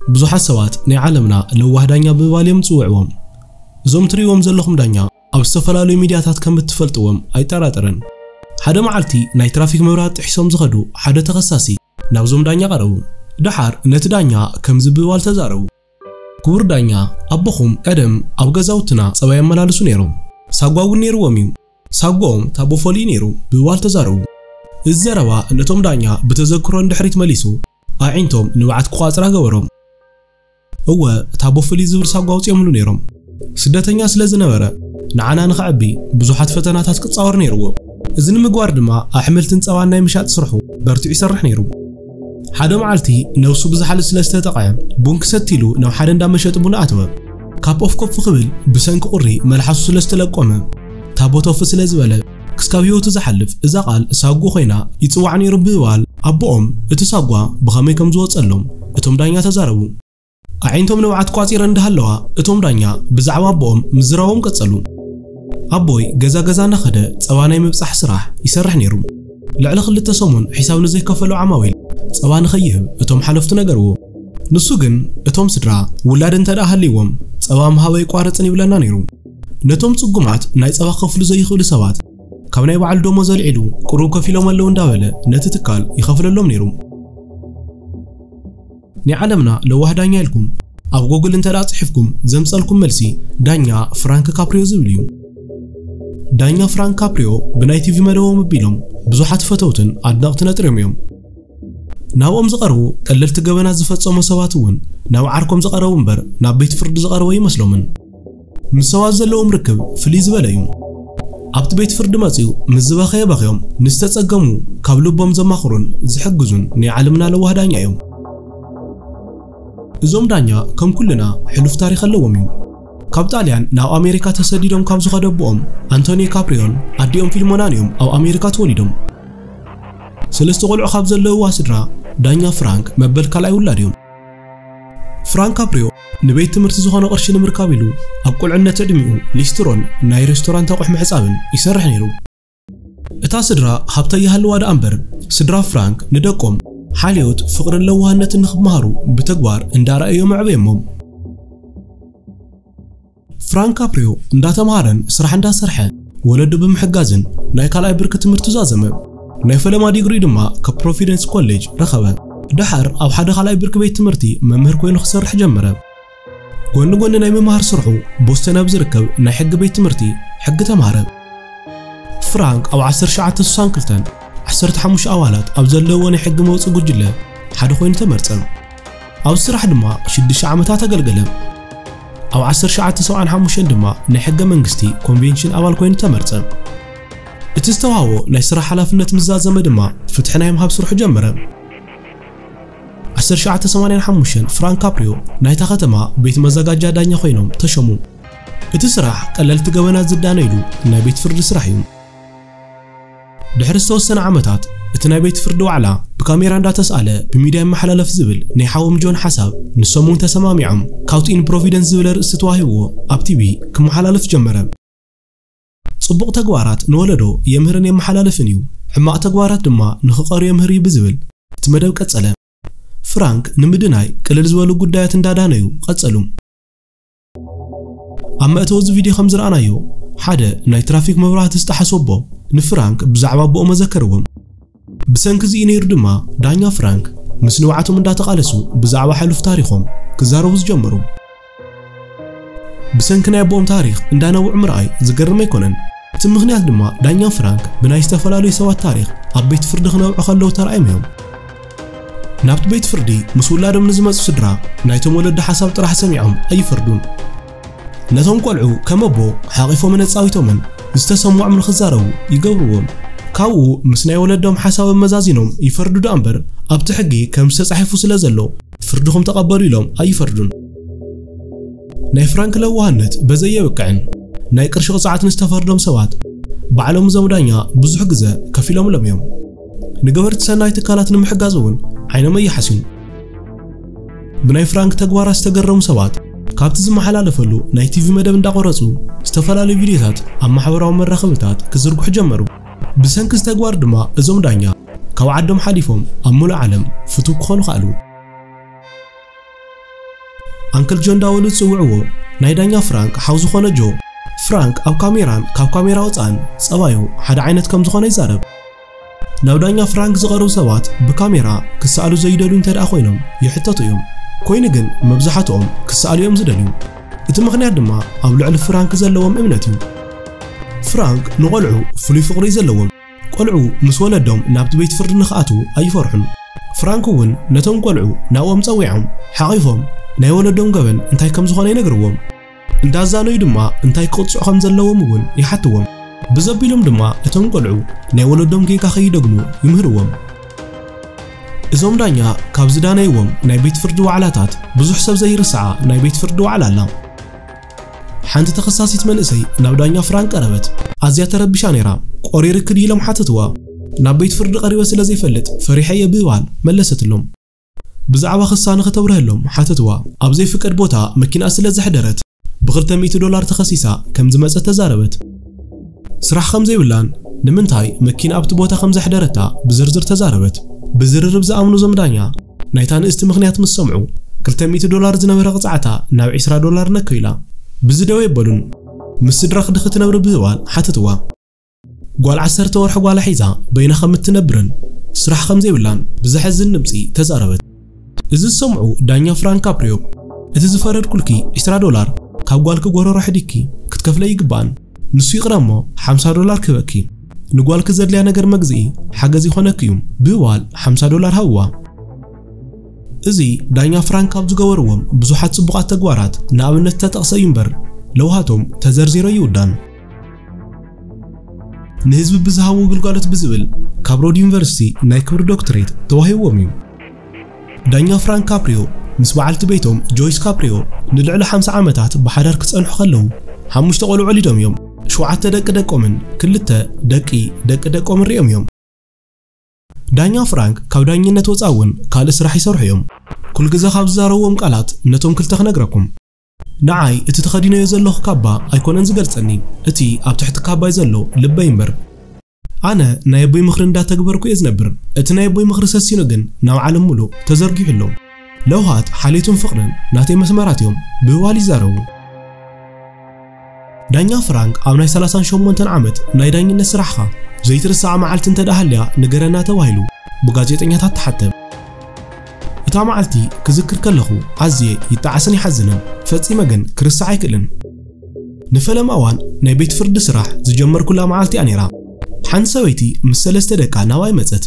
ብዙሓት ሰባት ናይ ዓለምና ለዋህ ዳኛ ብምባል እዮም ዝፅውዕዎም። እዞም ትርእይዎም ዘለኹም ዳኛ ኣብ ዝተፈላለዩ ሚድያታት ከም እትፈልጥዎም ኣይጠራጠርን። ሓደ መዓልቲ ናይ ትራፊክ መብራህቲ ጥሒሶም ዝኸዱ ሓደ ተኸሳሲ ናብዞም ዳኛ ቀረቡ። ድሓር ነቲ ዳኛ ከምዚ ብምባል ተዛረቡ። ክቡር ዳኛ ኣቦኹም ቀደም ኣብ ገዛውትና ጸባ የመላልሱ ነይሮም። ሳጓ እውን ነይርዎም እዩ። ሳጓኦም ታቦ ፈልዩ ነይሩ ብምባል ተዛረቡ። እዚ ዘረባ ነቶም ዳኛ ብተዘክሮ እንድሕሪት መሊሱ ኣዒንቶም ንባዓት ክቋፅራ ገበሮም እወ ታቦ ፍልይ ዝብል ሳጓ ኣውፅኦምሉ ነይሮም። ስደተኛ ስለ ዝነበረ ንዓና ንኽዕቢ ብዙሓት ፈተናታት ክፃወር ነይርዎ። እዚ ንምግባር ድማ ኣሕምልትን ጸባን ናይ ምሻጥ ስርሑ በርቲዑ ይሰርሕ ነይሩ። ሓደ መዓልቲ ነብሱ ብዝሓልፍ ስለ ዝተጠቕዐ ቡን ክሰቲሉ ናብ ሓደ እንዳ መሸጢ ቡን ኣተወ ካብ ኦፍ ኮፍ ክብል ብሰንኪ ቁሪ መልሓሱ ስለ ዝተለቆመ ታቦቶፍ ስለ ዝበለ ክስካብ ህይወቱ ዝሓልፍ እዛ ቓል ሳጉ ኮይና ይፅዋዕ ነይሩ ብምባል ኣቦኦም እቲ ሳጓ ብኸመይ ከም ዝወፀሎም እቶም ዳኛ ተዛረቡ ኣዒንቶም ንብዓት ቋፂረ እንዳሃለዋ እቶም ዳኛ ብዛዕባ ኣቦኦም ምዝራቦም ቀጸሉ። ኣቦይ ገዛ ገዛ እናኸደ ጸባ ናይ ምብጻሕ ስራሕ ይሰርሕ ነይሩ። ልዕሊ ክልተ ሰሙን ሒሳብ ንዘይከፈሉ ዓማዊል ጸባ ንኸይህብ እቶም ሓለፍቱ ነገርዎ። ንሱ ግን እቶም ስድራ ውላድ እንተ ደኣ ሃልይዎም ጸባ ምሃበ ይቋረፅን ይብለና ነይሩ። ነቶም ጽጉማት ናይ ጸባ ከፍሉ ዘይኽእሉ ሰባት ካብ ናይ በዓል ደሞ ዘልዒሉ ቁሩብ ከፍ ኢሎም ኣለዉ እንዳበለ ነቲ ትካል ይኸፍለሎም ነይሩ ናይ ዓለምና ለዋህ ዳኛ ኢልኩም ኣብ ጎግል እንተ ደኣ ጽሒፍኩም ዘምጽኣልኩም መልሲ ዳኛ ፍራንክ ካፕሪዮ ዝብል እዩ። ዳኛ ፍራንክ ካፕሪዮ ብናይ ቲቪ መደቦም ኣቢሎም ብዙሓት ፈተውትን ኣድነቕትን ኣጥርዮም እዮም። ናብኦም ዝቐርቡ ቀለልቲ ገበናት ዝፈጸሙ ሰባት እውን ናብ ዓርኮም ዝቐረቡ እምበር ናብ ቤት ፍርዲ ዝቐረቡ ይመስሎምን። ምስ ሰባት ዘለዎም ርክብ ፍልይ ዝበለ እዩ። ኣብቲ ቤት ፍርዲ መጺኡ ምስ ዝበኸየ በኺዮም ንዝተጸገሙ ካብ ልቦም ዘማኽሩን ዝሕግዙን ናይ ዓለምና ለዋህ ዳኛ እዮም እዞም ዳኛ ከም ኩልና ሕሉፍ ታሪክ ኣለዎም እዩ። ካብ ጣልያን ናብ ኣሜሪካ ተሰዲዶም ካብ ዝኸደብኦም ኣንቶኒ ካፕሪዮን ኣዲኦም ፊልሞናን እዮም ኣብ ኣሜሪካ ተወሊዶም። ሰለስተ ቆልዑ ካብ ዘለውዋ ስድራ ዳኛ ፍራንክ መበል ካልኣይ ውላድ እዮም። ፍራንክ ካፕሪዮ ንቤት ትምህርቲ ዝኾነ ቅርሺ ንምርካብ ኢሉ ኣብ ቁልዕነት ዕድሚኡ ሊስትሮን ናይ ሬስቶራንት ኣቑሕ ምሕፃብን ይሰርሕ ነይሩ። እታ ስድራ ሃብተይ ይሃለዋ ደኣ እምበር ስድራ ፍራንክ ንደቆም ሓልዮት ፍቕርን ለዋህነትን ንኽመሃሩ ብተግባር እንዳረኣዮም ዕብየሞም ፍራንክ ካፕሪዮ እንዳተምሃረን ስራሕ እንዳሰርሐ ወለዱ ብምሕጋዝን ናይ ካልኣይ ብርኪ ትምህርቲ ዛዘመ ናይ ፈለማ ዲግሪ ድማ ካብ ፕሮቪደንስ ኮሌጅ ረኸበ። ድሓር ኣብ ሓደ ካልኣይ ብርኪ ቤት ትምህርቲ መምህር ኮይኑ ክሰርሕ ጀመረ። ጎኒ ጎኒ ናይ ምምሃር ስርሑ ቦስተን ኣብ ዝርከብ ናይ ሕጊ ቤት ትምህርቲ ሕጊ ተምሃረ ፍራንክ ኣብ 1962 15 ኣባላት ኣብ ዘለዎ ናይ ሕጊ መውፅእ ጉጅለ ሓደ ኮይኑ ተመርፀ ኣብ ስራሕ ድማ 6 ዓመታት ኣገልገለ ኣብ 1975 ድማ ናይ ሕገ መንግስቲ ኮንቬንሽን ኣባል ኮይኑ ተመርፀ እቲ ዝተዋህቦ ናይ ስራሕ ሓላፍነት ምዛዘመ ድማ ፍትሒ ናይ ምሃብ ስርሑ ጀመረ። 1985 ፍራንክ ካፕሪዮ ናይታ ከተማ ቤት መዘጋጃ ዳኛ ኮይኖም ተሸሙ እቲ ስራሕ ቀለልቲ ገበናት ዝዳነይሉ ናይ ቤት ፍርዲ ስራሕ እዩ ድሕሪ ዝተወሰነ ዓመታት እቲ ናይ ቤት ፍርዲ ዋዕላ ብካሜራ እንዳተሰኣለ ብሚድያ ይመሓላለፍ ዝብል ናይ ሓዎም ጆን ሓሳብ ንሶም እውን ተሰማሚዖም Caught in Providence ዝብል ርእስቲ ተዋሂብዎ ኣብ ቲቪ ክመሓላለፍ ጀመረ። ጽቡቕ ተግባራት ንወለዶ የምህርን የመሓላለፍን እዩ። ሕማቕ ተግባራት ድማ ንኽቐሩ የምህር እዩ ብዝብል እቲ መደብ ቀጸለ። ፍራንክ ንምድናይ ቅልል ዝበሉ ጉዳያት እንዳዳነዩ ቀጸሉ ኣብ መእተዊ እዚ ቪድዮ ከም ዝረኣናዮ ሓደ ናይ ትራፊክ መብራህቲ ዝተሓሰ ኣቦ ንፍራንክ ብዛዕባ ኣቦኦ መዘከርዎም። ብሰንኪ እዚ ነይሩ ድማ ዳኛ ፍራንክ ምስ ንባዓቶም እንዳተቓለሱ ብዛዕባ ሓሉፍ ታሪኾም ክዛረቡ ዝጀመሩ። ብሰንኪ ናይ ኣቦኦም ታሪክ እንዳነውዑ ምርኣይ ዝገርም ኣይኮነን። እቲ ምክንያት ድማ ዳኛ ፍራንክ ብናይ ዝተፈላለዩ ሰባት ታሪክ ኣብ ቤት ፍርዲ ክነብዑ ከለዉ ተረኣዮም እዮም። ናብቲ ቤት ፍርዲ ምስ ውላዶም ንዝመፁ ስድራ ናይቶም ወለዲ ሓሳብ ጥራሕ ሰሚዖም ኣይፈርዱን። ነቶም ቆልዑ ከም ኣቦ ሓቒፎምን ኣፃዊቶምን ዝተሰምዖም ንክዛረቡ ይገብርዎም። ካብኡ ምስ ናይ ወለዶም ሓሳብ ኣመዛዚኖም ይፈርዱ ዳ እምበር? ኣብቲ ሕጊ ከም ዝተጻሒፉ ስለ ዘሎ ፍርድኹም ተቐበሉ ኢሎም ኣይፈርዱን። ናይ ፍራንክ ለዋህነት በዘየብቅዕን ናይ ቅርሺ ቅፅዓት ንዝተፈርዶም ሰባት ባዕሎም እዞም ብዙሕ ግዜ ከፍ ኢሎምሎም እዮም። ንገበርቲ ሰናይ ትካላት ንምሕጋዝ እውን ዓይኖም ኣይሓስዩን ብናይ ፍራንክ ተግባራት ዝተገረሙ ሰባት ካብቲ ዝመሓላለፈሉ ናይ ቲቪ መደብ እንዳቆረፁ ዝተፈላለዩ ቪድዮታት ኣብ ማሕበራዊ መራኸቢታት ክዝርግሑ ጀመሩ። ብሰንኪ ዝተግባር ድማ እዞም ዳኛ ካብ ዓዶም ሓሊፎም ኣብ ሙሉእ ዓለም ፍቱው ክኾኑ ከኣሉ ኣንክል ጆ እንዳበሉ ዝፅውዕዎ ናይ ዳኛ ፍራንክ ሓው ዝኾነ ጆ። ፍራንክ ኣብ ካሜራን ካብ ካሜራ ወፃእን ጸባዩ ሓደ ዓይነት ከም ዝኾነ ይዛረብ። ናብ ዳኛ ፍራንክ ዝቐርቡ ሰባት ብካሜራ ክሰኣሉ ዘይደልዩ እንተ ደኣ ኮይኖም ይሕተቱ እዮም። ኮይኑ ግን መብዛሕትኦም ክሰኣሉ እዮም ዝደልዩ እቲ ምኽንያት ድማ ኣብ ልዕሊ ፍራንክ ዘለዎም እምነት እዩ። ፍራንክ ንቆልዑ ፍሉይ ፍቕሪ ዘለዎም ቆልዑ ምስ ወለዶም ናብቲ ቤት ፍርዲ ንኽኣትዉ ኣይፈርሑን። ፍራንክ እውን ነቶም ቆልዑ ናብኦም ፀዊዖም ሓቒፎም ናይ ወለዶም ገበን እንታይ ከም ዝኾነ ይነግርዎም። እንዳዛነዩ ድማ እንታይ ክቕፅዑ ከም ዘለዎም እውን ይሓትዎም። ብዘቢሎም ድማ እቶም ቆልዑ ናይ ወለዶም ጌጋ ከይደግሙ ይምህርዎም። እዞም ዳኛ ካብ ዝዳነይዎም ናይ ቤት ፍርዲ ዋዕላታት ብዙሕ ሰብ ዘይርስዓ ናይ ቤት ፍርዲ ዋዕላ ኣላ ሓንቲ ተኸሳሲት መንእሰይ ናብ ዳኛ ፍራንክ ቀረበት። ኣዝያ ተረቢሻ ነይራ ቆሪር ክድ ኢሎም ሓተትዋ። ናብ ቤት ፍርዲ ቀሪበ ስለ ዘይፈልጥ ፈሪሐ እየ ብባል መለሰትሎም። ብዛዕባ ክሳ ንኽተብርህሎም ሓተትዋ ኣብ ዘይፍቀድ ቦታ መኪና ስለ ዘሕደረት ብ200 ዶላር ተኸሲሳ ከም ዝመፀት ተዛረበት። ስራሕ ከም ዘይብላን ንምንታይ መኪና ኣብቲ ቦታ ከም ዘሕደረታ ብዝርዝር ተዛረበት። ብዝርርብ ዝኣምኑ ዞም ዳኛ ናይታ ንእስቲ ምኽንያት ምስ ሰምዑ 200 ዶላር ዝነበረ ቅፅዓታ ናብ 20 ዶላር ነከ ኢላ ብዝደው የበሉን። ምስ ስድራ ክዲ ክትነብሪ ብህባል ሓተትዋ ጓል 10 ወርሒ ጓላ ሒዛ በይና ከም እትነብርን። ስራሕ ከም ዘይብላን ብዘሕዝን ድምፂ ተዛረበት። እዚ ዝሰምዑ ዳኛ ፍራንክ ካፕሪዮ እቲ ዝፈረድ ኩልኪ 20 ዶላር ካብ ጓልኪ ጎረሮ ሕዲኪ ክትከፍለ ይግባእን። ንሱ ይቕረ እሞ 50 ዶላር ክበኪ። ንጓልኪ ዘድልያ ነገር መግዝኢ ሓገዝ ይኾነኪ እዩ። ብባል 50 ዶላር ሃብዋ እዚ ዳኛ ፍራንክ ካብ ዝገበርዎም ብዙሓት ጽቡቓት ተግባራት ንኣብነት ተጠቕሰ እዩ እምበር ለውሃቶም ተዘርዚሮ ይውዳን። ንህዝቢ ብዝሃቡ ግልጋሎት ብዝብል ካብ ሮድ ዩኒቨርሲቲ ናይ ክብሪ ዶክትሬት ተዋሂብዎም እዩ። ዳኛ ፍራንክ ካፕሪዮ ምስ በዓልቲ ቤቶም ጆይስ ካፕሪዮ ንልዕሊ 50 ዓመታት ብሓዳር ክጸንሑ ከለዉ ሓሙሽተ ቆልዑ ወሊዶም እዮም። ሸውዓተ ደቂ ደቆምን ክልተ ደቂ ደቂ ደቆምን ሪኦም እዮም ዳኛ ፍራንክ ካብ ዳኝነት ወፃ እውን ካልእ ስራሕ ይሰርሑ እዮም ኩል ግዜ ካብ ዝዛረብዎም ቃላት ነቶም ክልተ ክነግረኩም። ንዓይ እቲ ተኸዲነዮ ዘለኹ ካባ ኣይኮነን ዝገልጸኒ። እቲ ኣብ ትሕቲ ካባይ ዘሎ ልበይ እምበር። ኣነ ናይ ኣቦይ ምኽሪ እንዳተግበርኩ እየ ዝነብር። እቲ ናይ ኣቦይ ምኽሪ ሰሲኑ ግን ናብ ዓለም ሙሉእ ተዘርጊሑ ኣሎ። ለውሃት ሓሌቱን ፍቕርን ናተይ መስመራት እዮም ብህባል ይዛረቡ ዳኛ ፍራንክ ኣብ ናይ 38 ዓመት ናይ ዳኝነት ስራሕኻ ዘይትርሳዕ መዓልቲ እንተዳሃልያ ንገረና ተባሂሉ ብጋዜጠኛታት ተሓተብ እታ መዓልቲ ክዝክር ከለኹ ኣዝየ ይጠዓስን ይሓዝንን። ፈጺመ ግን ክርሳዕ ኣይክእልን። ንፈለማ እዋን ናይ ቤት ፍርዲ ስራሕ ዝጀመርኩላ መዓልቲ እያ ነይራ ሓንቲ ሰበይቲ ምስ ሰለስተ ደቃ ናባይ መፀት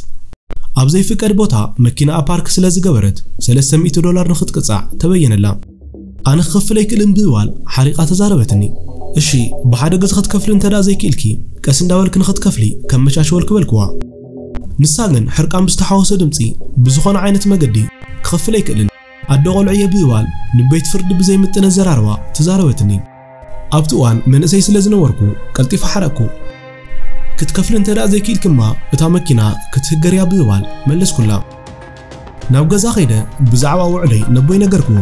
ኣብ ዘይፍቀድ ቦታ መኪና ኣብ ስለ ዝገበረት 300 ዶላር ንኽትቅጻዕ ተበየነላ። ኣነ ክኸፍል ኣይክእልን ብባል ሓሪቓ ተዛረበትኒ እሺ ብሓደ ገዝ ክትከፍሊ እንተዳ ዘይክኢልኪ ቀስ እንዳበልክ ንኽትከፍሊ ከም መቻሸወል ክበልክዋ ንሳ ግን ሕርቃን ብዝተሓወሰ ድምፂ ብዝኾነ ዓይነት መገዲ ክኸፍል ኣይክእልን። ኣደ ቆልዑ እየ ብባል ንቤት ፍርዲ ብዘይምጥነ ዘራርባ ተዛረበትኒ። ኣብቲ እዋን መንእሰይ ስለ ዝነበርኩ ቀልጢፋ ሓረቅኩ ክትከፍሊ እንተዳ ዘይክኢልክማ እታ መኪና ክትህገርያ ብባል መለስኩላ። ናብ ገዛ ኸይደ ብዛዕባ ውዕለይ ነቦይ ነገርክዎ።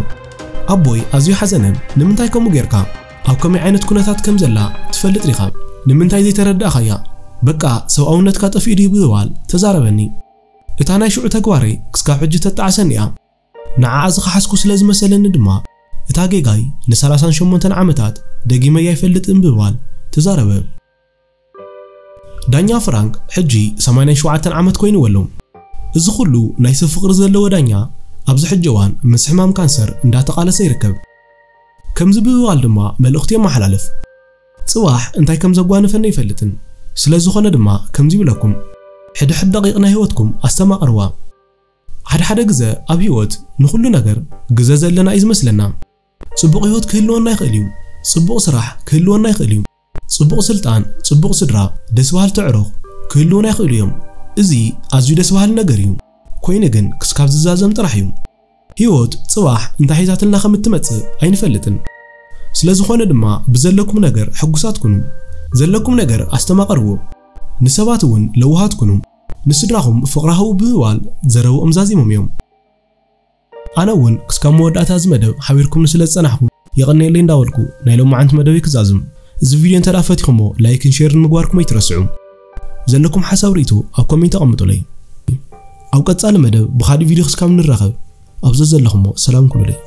ኣቦይ ኣዝዩ ሓዘነ ንምንታይ ከምኡ ጌርካ ኣብ ከመይ ዓይነት ኩነታት ከም ዘላ ትፈልጥ ዲኻ ንምንታይ ዘይተረዳእኻያ በቃ ሰብኣውነትካ ጠፊኡ ድዩ ብባል ተዛረበኒ። እታ ናይ ሽዑ ተግባረይ ክስካብ ሕጂ ተጣዓሰኒ እያ። ንዓኣ ዝኸሓስኩ ስለ ዝመሰለኒ ድማ እታ ጌጋይ ን38 ዓመታት ደጊመይ ኣይፈልጥን ብባል ተዛረበ። ዳኛ ፍራንክ ሕጂ 87 ዓመት ኮይኑ ወሎ እዚ ኩሉ ናይ ሰብ ፍቕሪ ዘለዎ ዳኛ ኣብዚ ሕጂ እዋን ምስ ሕማም ካንሰር እንዳተቓለሰ ይርከብ ከምዚ ብብባል ድማ መልእኽቲ የመሓላለፍ ጽባሕ እንታይ ከም ዘጓንፈኒ ኣይፈልጥን። ስለ ዝኾነ ድማ ከምዚ ይብለኩም። ሕድሕድ ደቂቕ ናይ ህይወትኩም ኣስተማቕርዋ። ሓደ ሓደ ግዜ ኣብ ህይወት ንኹሉ ነገር ግዜ ዘለና እዩ ዝመስለና። ጽቡቕ ህይወት ክህልወና ይኽእል እዩ። ጽቡቕ ስራሕ ክህልወና ይኽእል እዩ። ጽቡቕ ስልጣን ጽቡቕ ስድራ ደስ በሃልቲ ኣዕሩኽ ክህልውና ይኽእሉ እዮም። እዚ ኣዝዩ ደስ በሃሊ ነገር እዩ። ኮይኑ ግን ክስካብ ዝዛዘም ጥራሕ እዩ። ህይወት ጽባሕ እንታይ ሒዛትልና ከም እትመጽእ ኣይንፈልጥን ስለ ዝኾነ ድማ ብዘለኩም ነገር ሕጉሳት ኩኑ። ዘለኩም ነገር ኣስተማቐርዎ ንሰባት እውን ለውሃት ኩኑ። ንስድራኹም ፍቕራህቡ ብህባል ዘረብኦም ዛዚሞም እዮም። ኣነ እውን ክስካብ መወዳእታ ዝመደብ ሓቢርኩም ስለ ዝጸናሕኩም የቐነየለይ እንዳበልኩ ናይ ሎማዓንቲ መደበይ ክዛዝም። እዚ ቪድዮ እንተዳ ፈቲኹሞ like ን share ን ምግባርኩም ኣይትረስዑ። ዘለኩም ሓሳብ ርእቱ ኣብ comment ኣቐምጡለይ ኣብ ቀጻሊ መደብ ብኻሊእ ቪድዮ ክስካብ ንራኸብ ኣብዘ ዘለኹሞ ሰላም ኩሉለይ